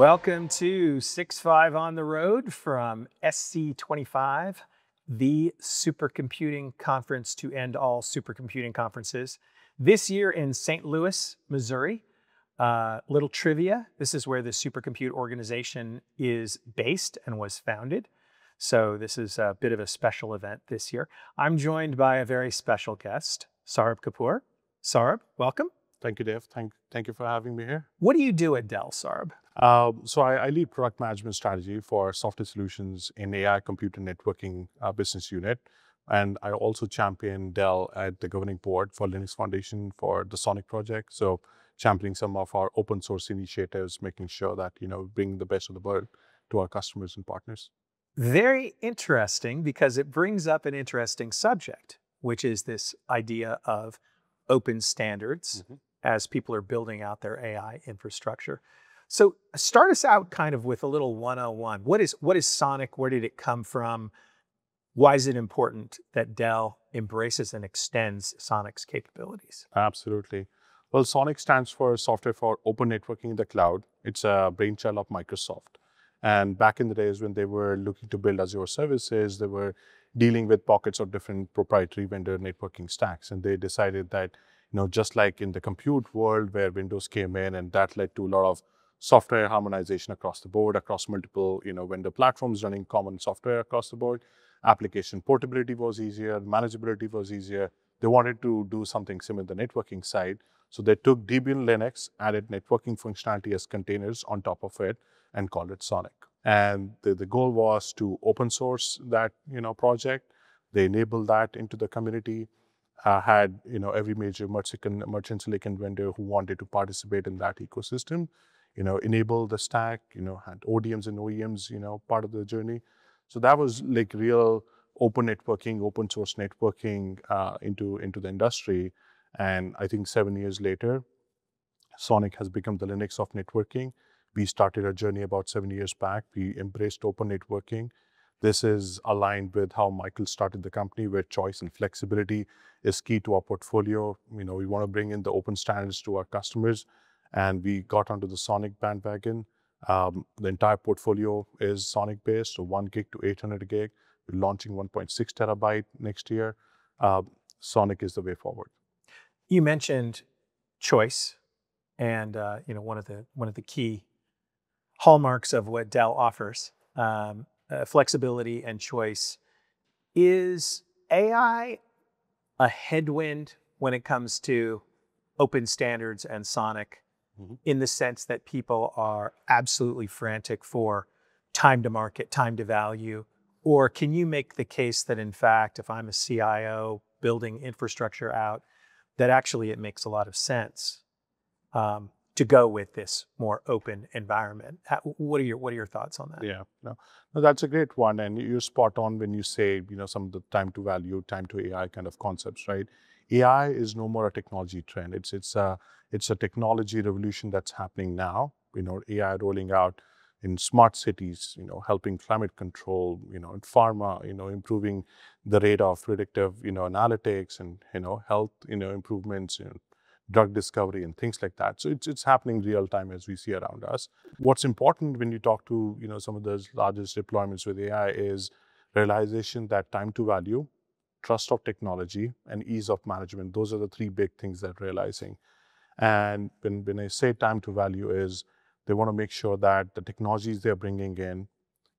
Welcome to Six Five on the road from SC25, the supercomputing conference to end all supercomputing conferences. This year in St. Louis, Missouri. Uh, little trivia this is where the Supercompute organization is based and was founded. So, this is a bit of a special event this year. I'm joined by a very special guest, Saurabh Kapoor. Saurabh, welcome. Thank you, Dave. Thank, thank you for having me here. What do you do at Dell, Sarb? Um, so I, I, lead product management strategy for software solutions in AI, compute, and networking uh, business unit. And I also champion Dell at the governing board for Linux Foundation for the Sonic project. So championing some of our open source initiatives, making sure that, you know, bring the best of the world to our customers and partners. Very interesting because it brings up an interesting subject, which is this idea of open standards mm-hmm. As people are building out their AI infrastructure. So start us out kind of with a little 101. What is what is Sonic? Where did it come from? Why is it important that Dell embraces and extends Sonic's capabilities? Absolutely. Well, Sonic stands for Software for Open Networking in the Cloud. It's a brainchild of Microsoft. And back in the days when they were looking to build Azure services, they were dealing with pockets of different proprietary vendor networking stacks. And they decided that, you know, just like in the compute world where Windows came in and that led to a lot of software harmonization across the board, across multiple you know, vendor platforms running common software across the board. Application portability was easier, manageability was easier. They wanted to do something similar on the networking side. So they took Debian Linux, added networking functionality as containers on top of it, and called it Sonic. And the, the goal was to open source that you know project. They enabled that into the community. Uh, had you know every major merchant, merchant silicon vendor who wanted to participate in that ecosystem you know, enable the stack, you know, had ODMs and OEMs, you know, part of the journey. So that was like real open networking, open source networking uh, into, into the industry. And I think seven years later, Sonic has become the Linux of networking. We started our journey about seven years back. We embraced open networking. This is aligned with how Michael started the company, where choice and flexibility is key to our portfolio. You know, we want to bring in the open standards to our customers and we got onto the Sonic bandwagon. Um, the entire portfolio is Sonic based, so 1 gig to 800 gig. We're launching 1.6 terabyte next year. Uh, Sonic is the way forward. You mentioned choice, and uh, you know one of the one of the key hallmarks of what Dell offers, um, uh, flexibility and choice. Is AI a headwind when it comes to open standards and Sonic mm-hmm. in the sense that people are absolutely frantic for time to market, time to value? Or can you make the case that, in fact, if I'm a CIO building infrastructure out, that actually it makes a lot of sense um, to go with this more open environment? How, what are your What are your thoughts on that? Yeah, no, no, that's a great one, and you're spot on when you say you know some of the time to value, time to AI kind of concepts, right? AI is no more a technology trend. It's it's a it's a technology revolution that's happening now. You know, AI rolling out in smart cities, you know, helping climate control, you know, in pharma, you know, improving the rate of predictive, you know, analytics and, you know, health, you know, improvements, you know, drug discovery and things like that. So it's, it's happening real time as we see around us. What's important when you talk to, you know, some of those largest deployments with AI is realization that time to value, trust of technology, and ease of management. Those are the three big things that realizing. And when, when I say time to value is they want to make sure that the technologies they're bringing in,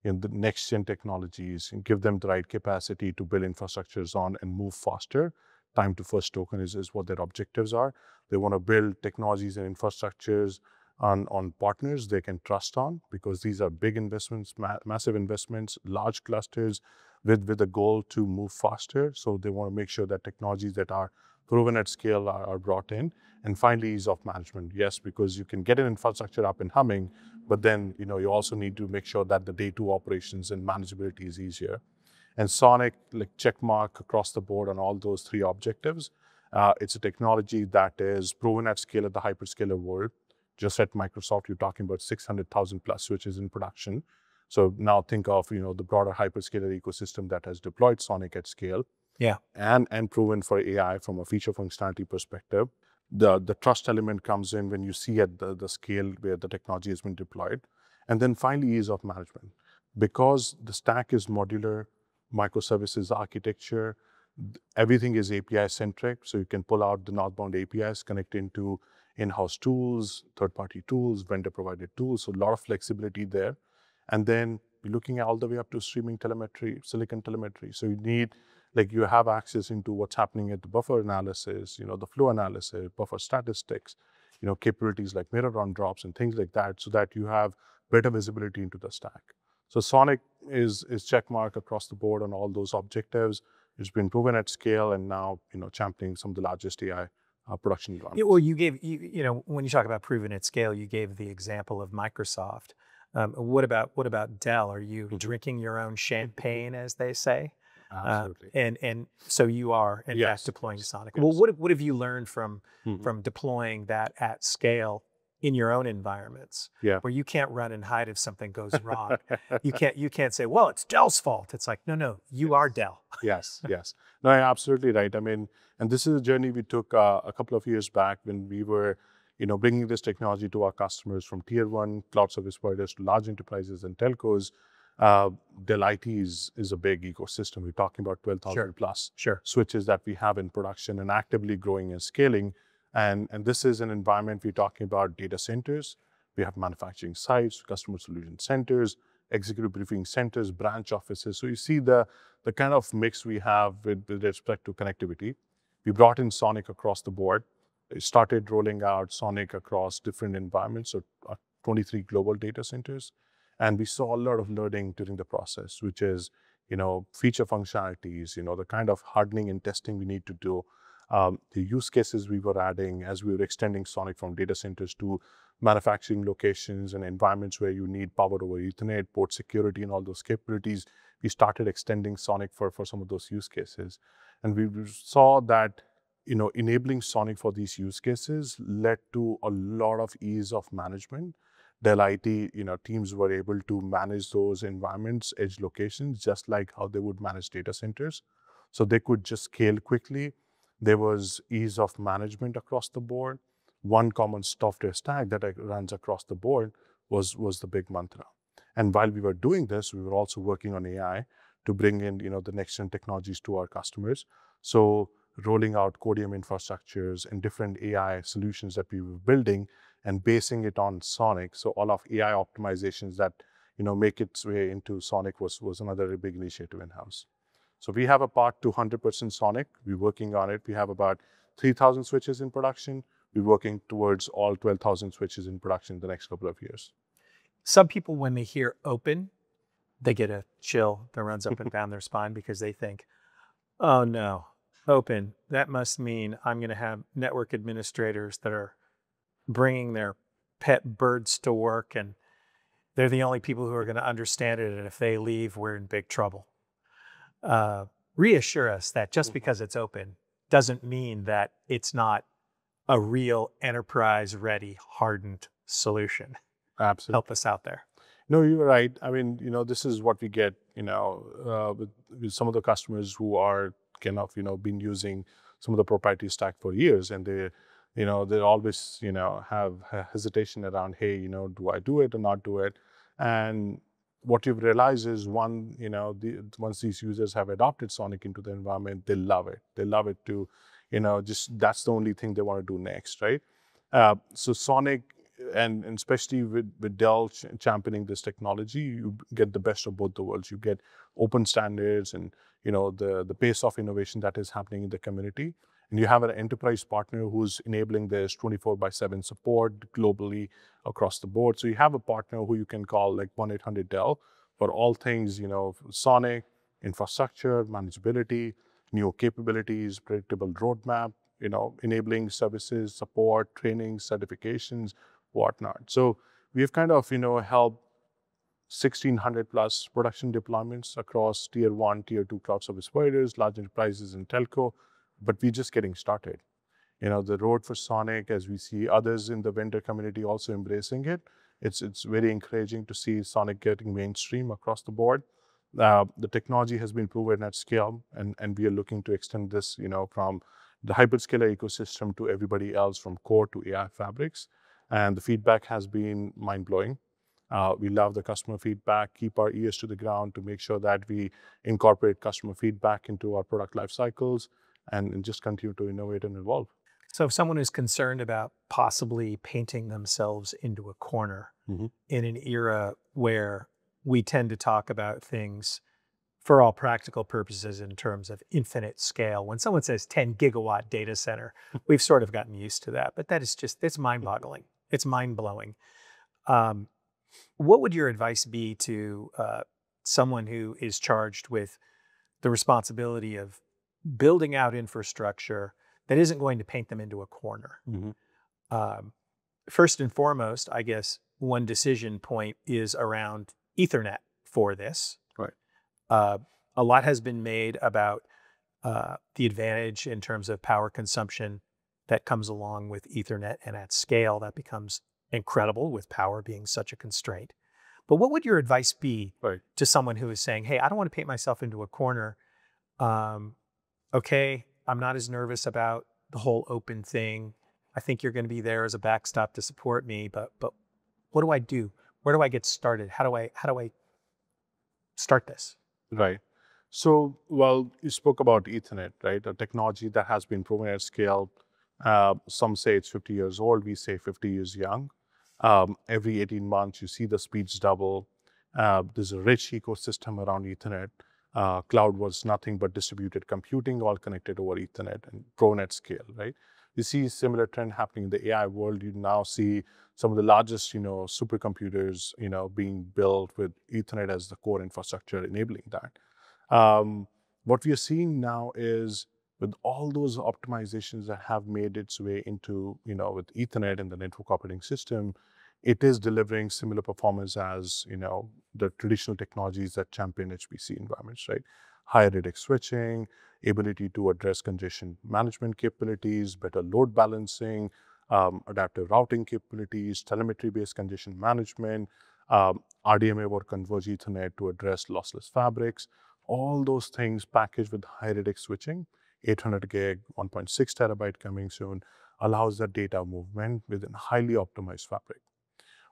in the next gen technologies, and give them the right capacity to build infrastructures on and move faster. Time to first token is, is what their objectives are. They want to build technologies and infrastructures on, on partners they can trust on because these are big investments, ma massive investments, large clusters with, with a goal to move faster. So they want to make sure that technologies that are proven at scale are, are brought in. And finally, ease of management. Yes, because you can get an infrastructure up and humming, but then you know you also need to make sure that the day two operations and manageability is easier. And Sonic, like check mark across the board on all those three objectives. Uh, it's a technology that is proven at scale at the hyperscaler world. Just at Microsoft, you're talking about 600,000 plus switches in production. So now think of you know the broader hyperscaler ecosystem that has deployed Sonic at scale. Yeah. And and proven for AI from a feature functionality perspective. The the trust element comes in when you see at the, the scale where the technology has been deployed. And then finally, ease of management. Because the stack is modular, microservices architecture, everything is API centric. So you can pull out the northbound APIs, connect into in-house tools, third-party tools, vendor-provided tools. So a lot of flexibility there. And then you're looking all the way up to streaming telemetry, silicon telemetry. So you need, like you have access into what's happening at the buffer analysis, you know, the flow analysis, buffer statistics, you know, capabilities like mirror on drops and things like that, so that you have better visibility into the stack. So Sonic is is checkmark across the board on all those objectives. It's been proven at scale, and now you know championing some of the largest AI uh, production environments. Yeah, well, you gave you, you know when you talk about proven at scale, you gave the example of Microsoft. Um, what about what about Dell? Are you mm-hmm. drinking your own champagne, as they say? Absolutely. Uh, and and so you are in yes. fact deploying. Sonic. Yes. Well, what what have you learned from mm-hmm. from deploying that at scale in your own environments? Yeah. Where you can't run and hide if something goes wrong. you can't you can't say, well, it's Dell's fault. It's like, no, no, you are Dell. yes, yes. No, you're absolutely right. I mean, and this is a journey we took uh, a couple of years back when we were you know, bringing this technology to our customers from tier one cloud service providers to large enterprises and telcos, uh, Dell IT is, is a big ecosystem. We're talking about 12,000 sure. plus sure. switches that we have in production and actively growing and scaling. And, and this is an environment we're talking about data centers. We have manufacturing sites, customer solution centers, executive briefing centers, branch offices. So you see the, the kind of mix we have with, with respect to connectivity. We brought in Sonic across the board started rolling out Sonic across different environments, so uh, 23 global data centers. And we saw a lot of learning during the process, which is, you know, feature functionalities, you know, the kind of hardening and testing we need to do, um, the use cases we were adding as we were extending Sonic from data centers to manufacturing locations and environments where you need power over Ethernet, port security, and all those capabilities. We started extending Sonic for, for some of those use cases. And we saw that you know, enabling Sonic for these use cases led to a lot of ease of management. Dell IT, you know, teams were able to manage those environments, edge locations, just like how they would manage data centers. So they could just scale quickly. There was ease of management across the board. One common software stack that runs across the board was, was the big mantra. And while we were doing this, we were also working on AI to bring in, you know, the next gen technologies to our customers. So rolling out Codium infrastructures and different AI solutions that we were building and basing it on Sonic. So all of AI optimizations that you know make its way into Sonic was was another big initiative in house. So we have a part to 100% Sonic. We're working on it. We have about 3,000 switches in production. We're working towards all 12,000 switches in production in the next couple of years. Some people, when they hear open, they get a chill that runs up and down their spine because they think, oh no, open, that must mean I'm going to have network administrators that are bringing their pet birds to work and they're the only people who are going to understand it. And if they leave, we're in big trouble. Uh, reassure us that just mm-hmm. because it's open doesn't mean that it's not a real enterprise ready, hardened solution. Absolutely. Help us out there. No, you're right. I mean, you know, this is what we get, you know, uh, with, with some of the customers who are kind of you know been using some of the proprietary stack for years, and they you know they always you know have hesitation around hey you know do I do it or not do it, and what you've realized is one you know the, once these users have adopted Sonic into the environment, they love it. They love it to you know just that's the only thing they want to do next, right? Uh, so Sonic and, and, especially with, with Dell ch- championing this technology, you get the best of both the worlds. You get open standards and you know the the pace of innovation that is happening in the community and you have an enterprise partner who's enabling this 24 by 7 support globally across the board so you have a partner who you can call like 1-800 dell for all things you know sonic infrastructure manageability new capabilities predictable roadmap you know enabling services support training certifications whatnot so we have kind of you know helped 1,600 plus production deployments across tier one, tier two cloud service providers, large enterprises, and telco. But we're just getting started. You know, the road for Sonic, as we see others in the vendor community also embracing it, it's it's very encouraging to see Sonic getting mainstream across the board. Uh, the technology has been proven at scale, and, and we are looking to extend this, you know, from the hyperscaler ecosystem to everybody else, from core to AI fabrics. And the feedback has been mind blowing. Uh, we love the customer feedback, keep our ears to the ground to make sure that we incorporate customer feedback into our product life cycles and, just continue to innovate and evolve. So, if someone is concerned about possibly painting themselves into a corner Mhm. in an era where we tend to talk about things for all practical purposes in terms of infinite scale, when someone says 10 gigawatt data center, we've sort of gotten used to that, but that is just, it's mind boggling. It's mind blowing. Um, what would your advice be to uh, someone who is charged with the responsibility of building out infrastructure that isn't going to paint them into a corner? Um, first and foremost, I guess one decision point is around Ethernet for this. Right. Uh, a lot has been made about uh, the advantage in terms of power consumption that comes along with Ethernet, and at scale, that becomes incredible with power being such a constraint. But what would your advice be Right. to someone who is saying, "Hey, I don't want to paint myself into a corner. Um, okay, I'm not as nervous about the whole open thing. I think you're going to be there as a backstop to support me, but but what do I do? Where do I get started? How do I how do I start this? Right. So, well, you spoke about Ethernet, right? A technology that has been proven at scale. Uh, some say it's 50 years old. We say 50 years young. Um, every 18 months, you see the speeds double. Uh, there's a rich ecosystem around Ethernet. Uh, cloud was nothing but distributed computing, all connected over Ethernet and proven at scale, right? You see a similar trend happening in the AI world. You now see some of the largest, you know, supercomputers, you know, being built with Ethernet as the core infrastructure enabling that. Um, what we are seeing now is with all those optimizations that have made its way into, you know, with Ethernet and the network operating system, it is delivering similar performance as, you know, the traditional technologies that champion HPC environments, right? Higher radix switching, ability to address congestion management capabilities, better load balancing, um, adaptive routing capabilities, telemetry-based congestion management, um, RDMA over converged Ethernet to address lossless fabrics. All those things packaged with high radix switching, 800 gig, 1.6 terabyte coming soon, allows that data movement within highly optimized fabric.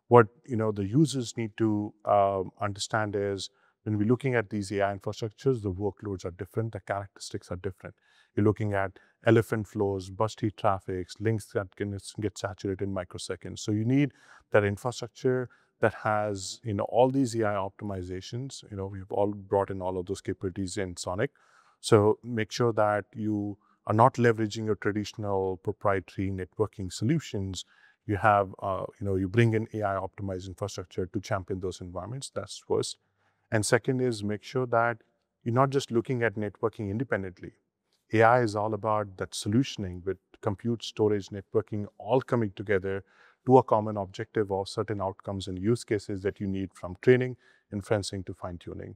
What you know the users need to um, understand is when we're looking at these AI infrastructures, the workloads are different, the characteristics are different. You're looking at elephant flows, bursty traffics, links that can get saturated in microseconds. So you need that infrastructure that has you know all these AI optimizations. You know we've all brought in all of those capabilities in Sonic. So make sure that you are not leveraging your traditional proprietary networking solutions. You have uh, you know you bring in AI optimized infrastructure to champion those environments. That's first. And second is make sure that you're not just looking at networking independently. AI is all about that solutioning with compute, storage, networking all coming together to a common objective of certain outcomes and use cases that you need from training, inferencing to fine tuning.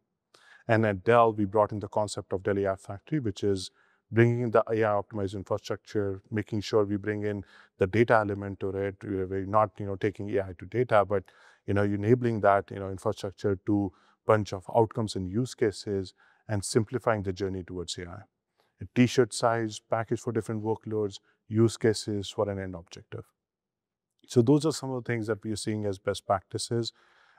And at Dell, we brought in the concept of Dell AI Factory, which is bringing the AI optimized infrastructure, making sure we bring in the data element to it. We're not, you know, taking AI to data, but you know, enabling that, you know, infrastructure to bunch of outcomes and use cases and simplifying the journey towards AI. A t-shirt size, package for different workloads, use cases for an end objective. So those are some of the things that we are seeing as best practices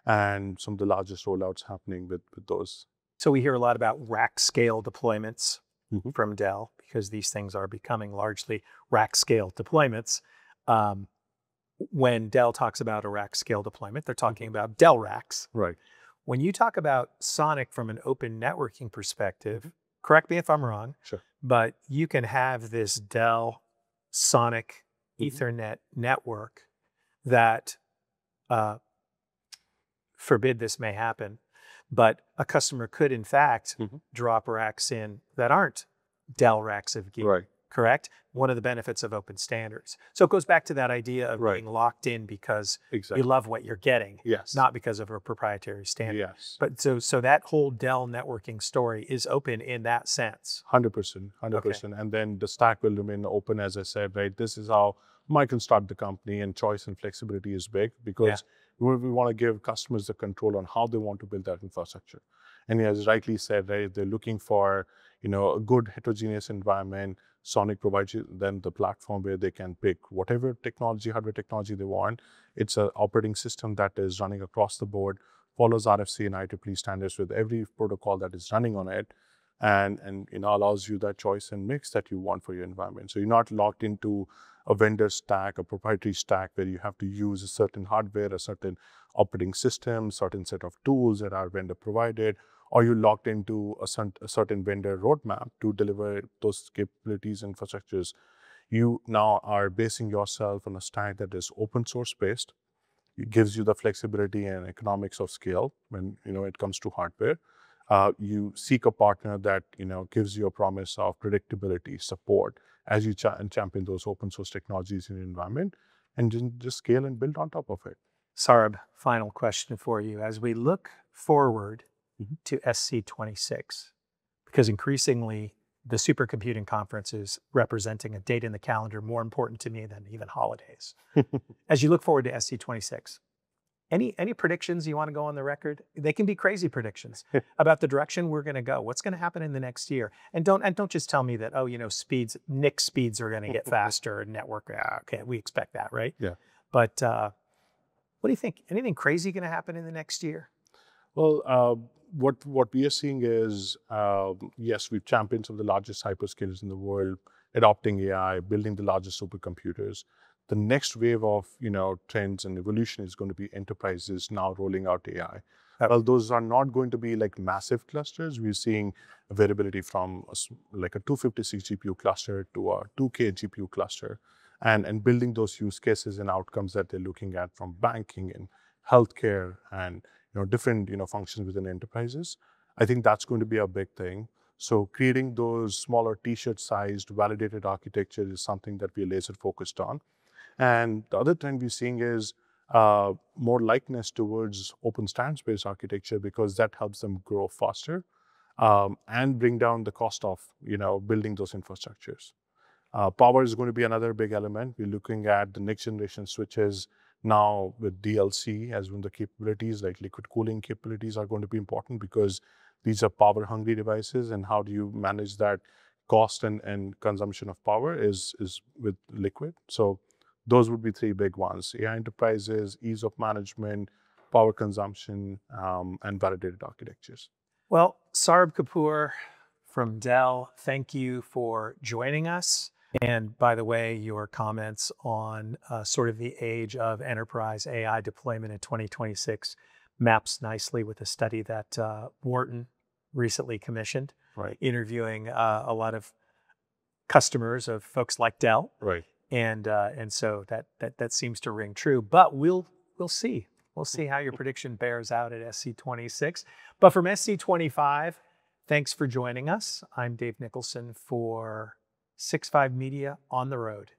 and some of the largest rollouts happening with, with those. So we hear a lot about rack scale deployments Mhm. from Dell because these things are becoming largely rack scale deployments. Um, when Dell talks about a rack scale deployment, they're talking about Dell racks. Right. When you talk about Sonic from an open networking perspective, correct me if I'm wrong, Sure. but you can have this Dell Sonic Mhm. Ethernet network that, uh, forbid this may happen, but a customer could in fact Mhm. drop racks in that aren't Dell racks of gear Right. correct? One of the benefits of open standards. So it goes back to that idea of Right. being locked in because Exactly. you love what you're getting, yes. not because of a proprietary standard. yes. But so so that whole Dell networking story is open in that sense. Hundred percent, hundred percent, and then the stack will remain open. As I said, right. This is how Mike can start the company, and choice and flexibility is big because we, we want to give customers the control on how they want to build that infrastructure. And as rightly said, right, they're looking for you know, a good heterogeneous environment. Sonic provides them the platform where they can pick whatever technology, hardware technology they want. It's an operating system that is running across the board, follows RFC and IEEE standards with every protocol that is running on it, and and you know allows you that choice and mix that you want for your environment. So you're not locked into a vendor stack, a proprietary stack where you have to use a certain hardware, a certain operating system, certain set of tools that are vendor provided, or you're locked into a, a certain vendor roadmap to deliver those capabilities infrastructures. You now are basing yourself on a stack that is open source based. It gives you the flexibility and economics of scale when you know it comes to hardware. Uh, you seek a partner that you know gives you a promise of predictability, support, as you ch champion those open source technologies in your environment and just scale and build on top of it. Saurabh, final question for you. As we look forward mm -hmm. to SC26, because increasingly the supercomputing conference is representing a date in the calendar more important to me than even holidays. As you look forward to SC26, any any predictions you want to go on the record? They can be crazy predictions about the direction we're going to go. What's going to happen in the next year? And don't and don't just tell me that oh you know speeds NIC speeds are going to get faster and network. Yeah, okay, we expect that, right? Yeah. But uh, what do you think? Anything crazy going to happen in the next year? Well, uh, what what we are seeing is uh, yes, we've champions of the largest hyperscalers in the world adopting AI, building the largest supercomputers the next wave of you know trends and evolution is going to be enterprises now rolling out AI. Well, those are not going to be like massive clusters. We're seeing variability from a, like a 256 GPU cluster to a 2K GPU cluster, and and building those use cases and outcomes that they're looking at from banking and healthcare and you know different you know functions within enterprises. I think that's going to be a big thing. So creating those smaller t-shirt sized validated architecture is something that we're laser focused on. And the other trend we're seeing is uh, more likeness towards open standards-based architecture because that helps them grow faster um, and bring down the cost of you know building those infrastructures. Uh, power is going to be another big element. We're looking at the next generation switches now with DLC as one of the capabilities like liquid cooling capabilities are going to be important because these are power hungry devices and how do you manage that cost and, and consumption of power is, is with liquid. So those would be three big ones AI enterprises, ease of management, power consumption, um, and validated architectures. Well, Saurabh Kapoor from Dell, thank you for joining us. And by the way, your comments on uh, sort of the age of enterprise AI deployment in 2026 maps nicely with a study that uh, Wharton recently commissioned, right. interviewing uh, a lot of customers of folks like Dell. Right and uh, and so that that that seems to ring true. But we'll we'll see. We'll see how your prediction bears out at SC26. But from SC25, thanks for joining us. I'm Dave Nicholson for Six Five Media on the road.